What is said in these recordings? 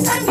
Every time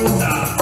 Puta!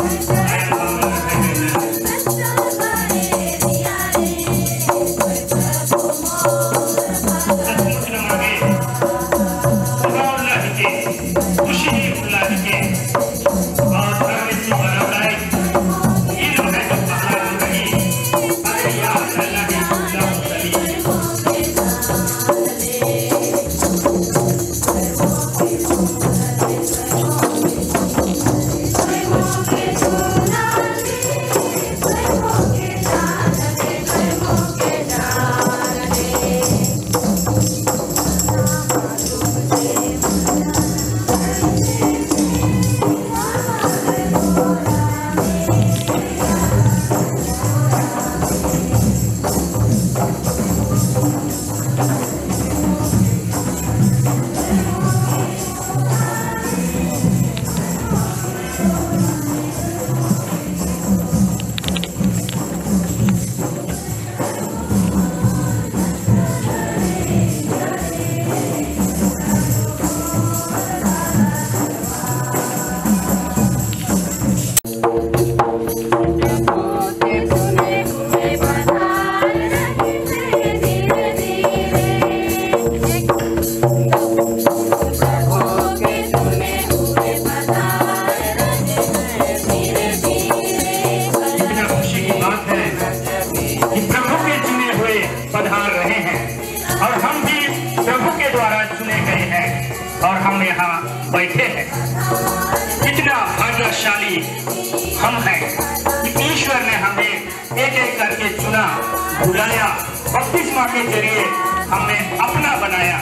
चुना बुलाया बपतिस्मा के ज़रिए हमने अपना बनाया।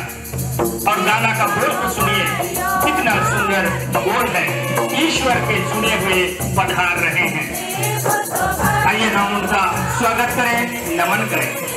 और गाना का बोल सुनिए, कितना सुंदर बोल है। ईश्वर के चुने हुए पधार रहे हैं। आइए हम उनका स्वागत करें, नमन करें।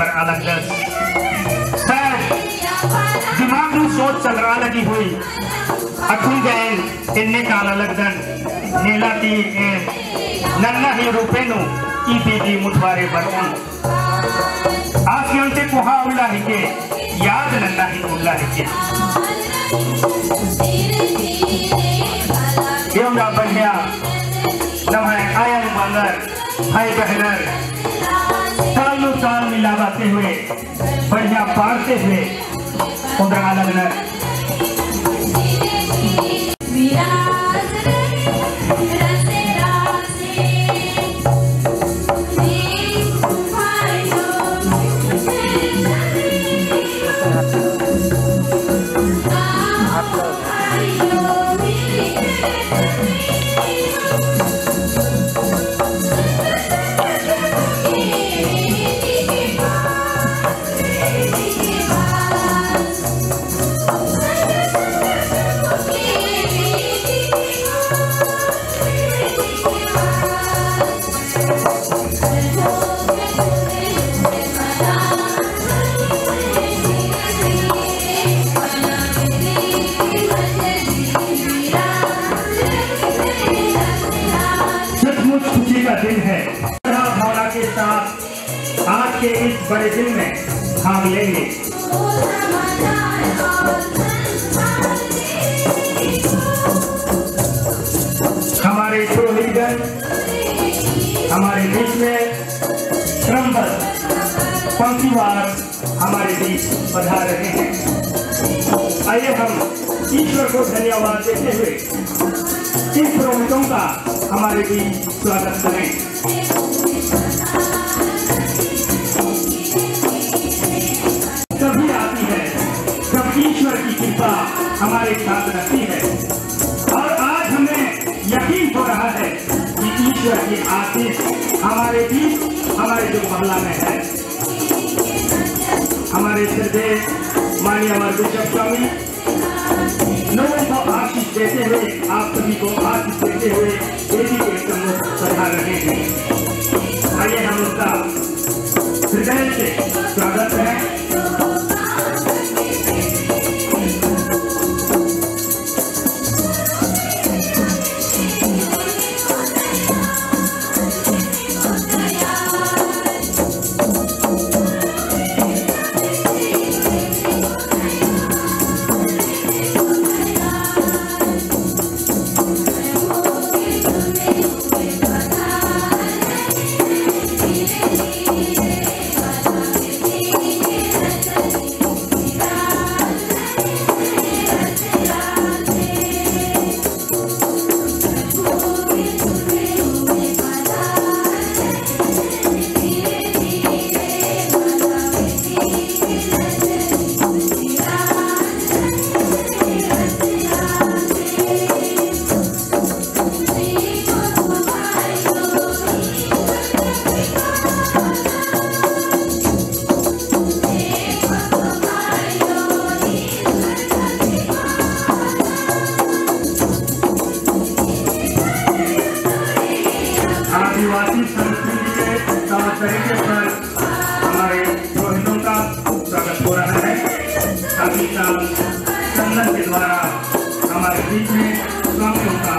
पर अलग दस दिमाग में सोच चल लगी हुई। अखुन गए इन्ने काल अलग दन नीला ती नन्ना ही रूपेनु ई विधि मुद्वारे पर उन आसियंते कुहा उल्ला ही के? याद नन्ना ही उल्ला ही के। Yunda बढ़िया नम आयन बंदर भाई बहनर। मिलावाते हुए बढ़िया पारते हुए उधर लगनर सचमुच दिन में भाग लेंगे। हमारे पुरोहितगण, हमारे बीच में क्रमबद्ध पंक्तिवार हमारे बीच पधार रहे हैं। आइए हम ईश्वर को धन्यवाद देते हुए इन पुरोहितों का हमारे बीच स्वागत करें। हमारे साथ रहती है। और आज हमें यकीन हो रहा है कि ईश्वर की आशीष हमारे बीच हमारे जो मोहल्ला में है। हमारे श्रद्धे माननीय अमर बिशप स्वामी, लोगों को आशीष देते हुए, आप सभी को आशीष देते हुए अभी चंदन के द्वारा हमारे बीच में स्वामियों का